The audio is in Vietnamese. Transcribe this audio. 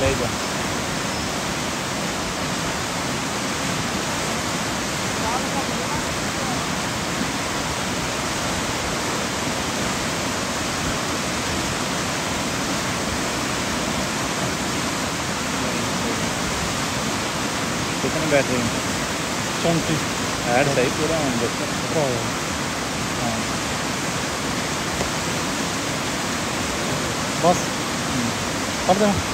đây rồi. Về thì trong thì à thấy cái đó là được coi rồi. À. boss. Ừ. không đâu